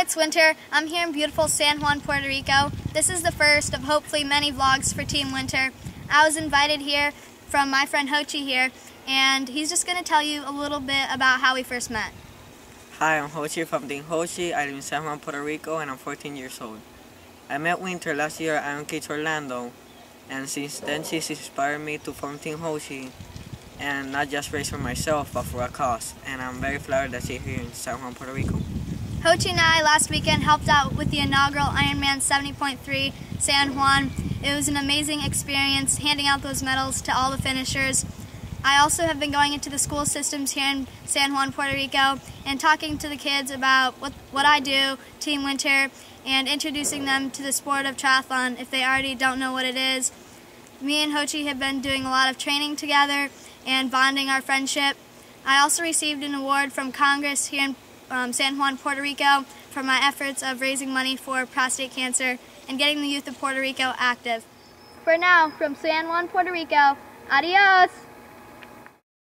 It's Winter. I'm here in beautiful San Juan, Puerto Rico. This is the first of hopefully many vlogs for Team Winter. I was invited here from my friend Jochi here, and he's just going to tell you a little bit about how we first met. Hi, I'm Jochi from Team Jochi. I live in San Juan, Puerto Rico, and I'm 14 years old. I met Winter last year at Iron Kids Orlando, and since then she's inspired me to form Team Jochi, and not just race for myself, but for a cause. And I'm very flattered that she's here in San Juan, Puerto Rico. Jochi and I last weekend helped out with the inaugural Ironman 70.3 San Juan. It was an amazing experience handing out those medals to all the finishers. I also have been going into the school systems here in San Juan, Puerto Rico, and talking to the kids about what, what I do, Team Winter, and introducing them to the sport of triathlon if they already don't know what it is. Me and Jochi have been doing a lot of training together and bonding our friendship. I also received an award from Congress here in um, San Juan, Puerto Rico for my efforts of raising money for prostate cancer and getting the youth of Puerto Rico active. For now, from San Juan, Puerto Rico, adios!